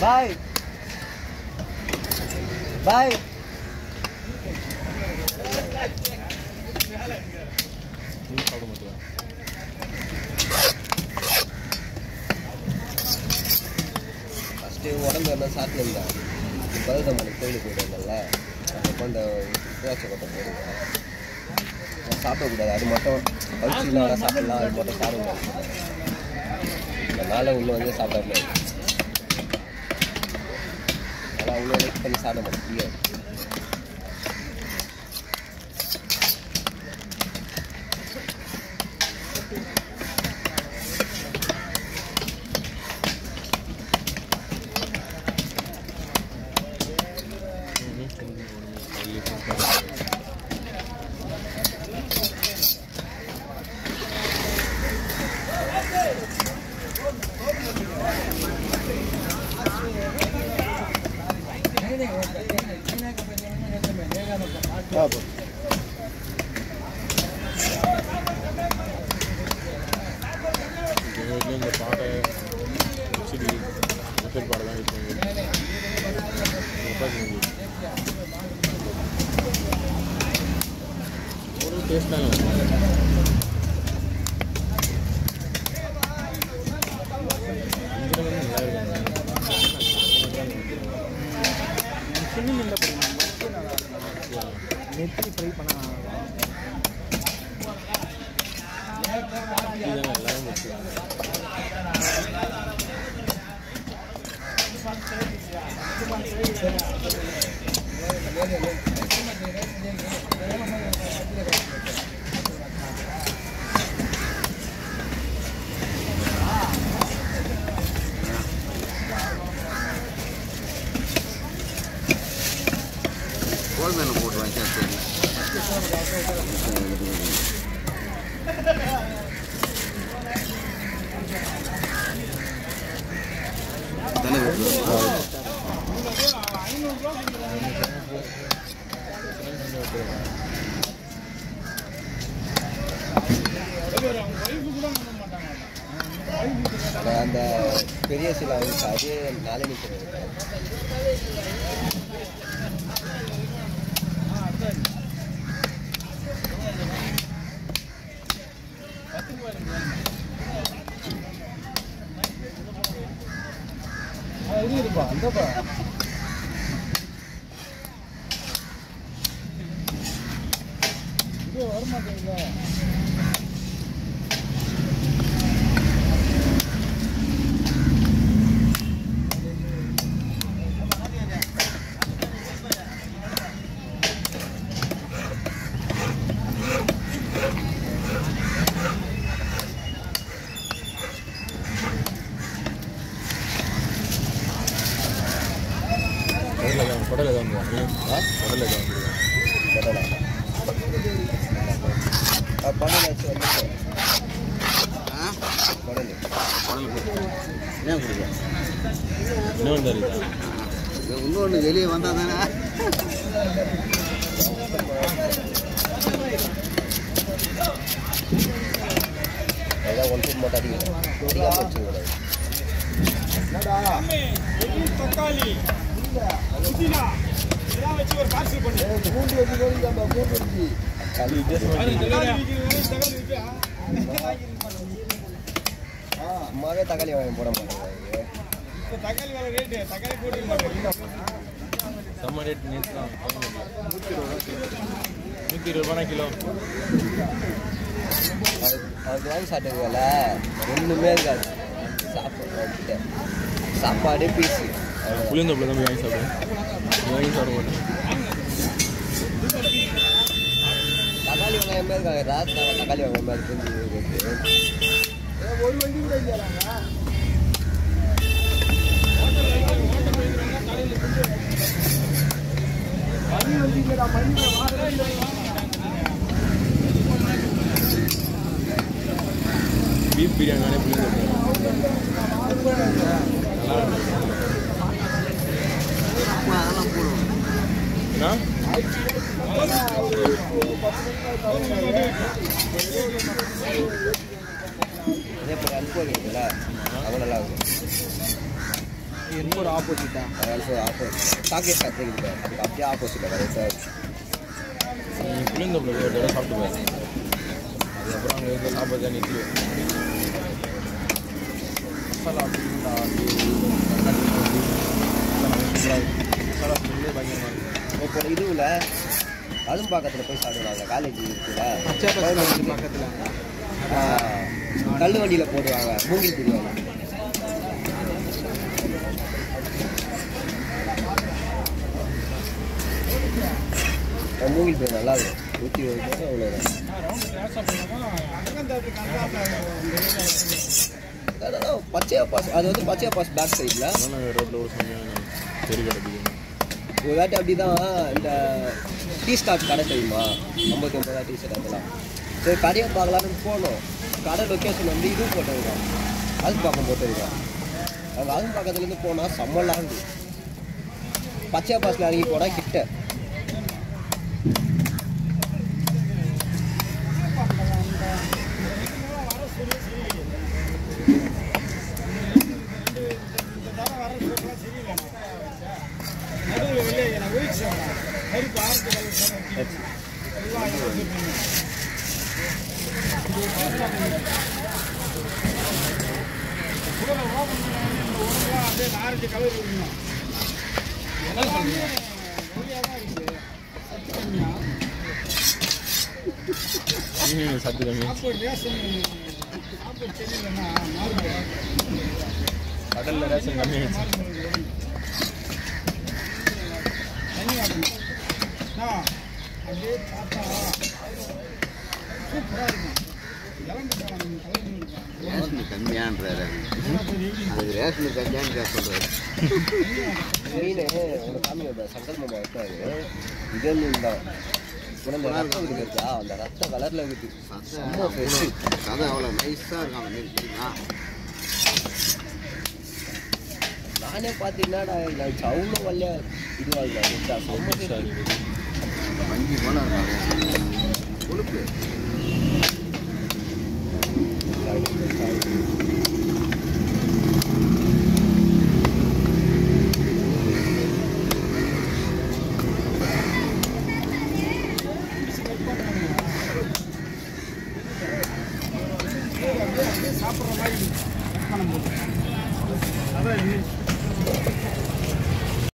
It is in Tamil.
பாய் பாய் சாப்பிட மாட்டியா ஃபஸ்ட்டு உடம்பு என்ன சாப்பிட்டு இருந்தேன் பருதமணி கோயிலுக்கு போயிடுவாங்கல்ல அப்போ அந்த திராட்சை கொட்டை போடுவேன் சாப்பிடக்கூடாது அது மட்டும். அரிசி நான் சாப்பிடலாம் அது மட்டும் இந்த அதனால் இன்னும் வந்து சாப்பிட लगाऊँगा परेशान मत ये क्या बोल? టేస్ట్ மேலே போட்டு வாங்கிச்சா சரி அந்த பெரிய சில வந்து அது நாளை நிற்கிறது. இருப்பா அந்தப்பா இது குடலை தான் குடலை தான் குடலை வந்து படம் ஏன் கொடுக்குறேன் இன்னொன்று இன்னொன்று வெளியே வந்தால் தானே? அதான் ஒன் ஃபுட் மட்டும் அடிக்கணும். அடிக்காம வச்சுக்கூடாது தக்காளி சும்மாவே தக்காளி வாங்கி போட மாட்டாங்க தக்காளி வேலை ரேட்டு தக்காளி போட்டு செம்ம ரேட் நேற்று தான் நூற்றி இருபது ரூபாய் கிலோ அது அது வாங்கி சாப்பிட்டதுல ஒன்றுமே இருக்காது சாப்பாடு சாப்பாடு பீஸு புளியந்தோப்பில் தான் போய் வாங்கி சாப்பிடுவேன் வாங்கி சாப்பிட மாட்டேன் தக்காளி இருக்காங்க தக்காளி வெங்காயம் மாதிரி தெரிஞ்சு ஒரு வண்டி கூட இல்லையாங்க மணி வண்டிங்கடா மணி பீஃப் பிரியாணி புளியந்தோப்பு நல்லா இருக்கும் அதே போல் அனுப்பி இருக்குல்ல அவ்வளோ நல்லா இருக்கும் எனக்கு ஒரு ஆப்போசிட்டா ஆல்சோ ஆப்போசிட் சாக்கெட் ஃபேக்ட்ரி இருக்கு அதுக்கு அப்படியே ஆப்போசிட்டில் வேறு சார் நீ புளியந்தோப்பில் போய் ஒரு தடவை சாப்பிட்டு பாரு அதுக்கப்புறம் அங்கே இருக்க சாப்பிட்றதா நிற்கல மசாலா அப்படின்னா மசாலா இதுவில் அதுவும் பக்கத்தில் போய் சாப்பிடுவாங்க. காலேஜ் இருக்குல்ல? பச்சை பக்கத்தில் கல் வண்டியில் போடுவாங்க. மூங்கில் பிரிவாங்க மூங்கில் பிரி நல்லா இருக்கும். ஊற்றி வைக்கிறது அவ்வளோதான் பச்சையா பாஸ் அது வந்து பச்சையா பாஸ் பேக் சைடில் ரோட்டில் ஒரு சமையான தெரி கிடக்குது ஒரு வாட்டி அப்படி தான் இந்த டீ ஸ்டாக் கடை தெரியுமா? ஐம்பத்தி ஒம்பதா டீ ஷர்ட் அதெல்லாம். சரி கடையை பார்க்கலான்னு போனோம். கடை லொக்கேஷன் வந்து இதுவும் போட்டிருக்கோம் அது பக்கம் போட்டிருக்கோம் அங்கே அதுவும் பக்கத்துலேருந்து போனால் செம்ம லாங்கு. பச்சை பாஸில் இறங்கி போனால் கிட்ட. ஆரஞ்சு கலர் இருக்கணும் சத்து கம்மி சாப்பாடு ரேஷன் கம்மி ஆயிடுச்சு ரேஷன் கம்மியான்றாரு அதுக்கு ரேஷன் கம்மியான்னு சொல்றாரு. மீன் உங்கள் சாமியோட சங்கல் மாமா வைப்பாரு இதே மீன் தான் இந்த ரத்தம் இருக்கா அந்த ரத்த கலரில் இருக்குது செம்ம ஃப்ரெஷ்ஷு சதை அவ்வளோ நைஸாக இருக்கும் அந்த மீன் தெரியுமா? நானே பார்த்தீங்கன்னா நான் சவுண்டும் வரல இதுவாக இல்லை செம்ம taste. போல கொழுப்பு